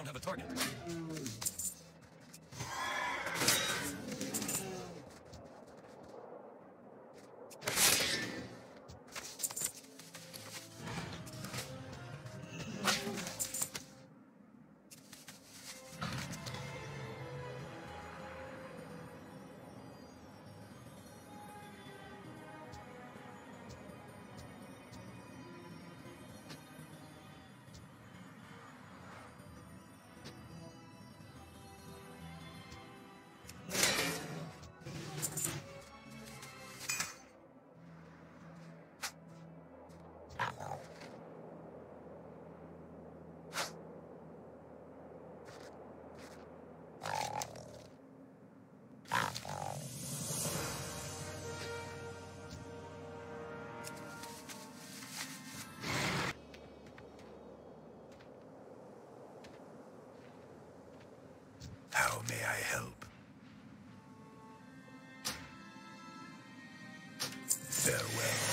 Don't have a target. How may I help? Farewell.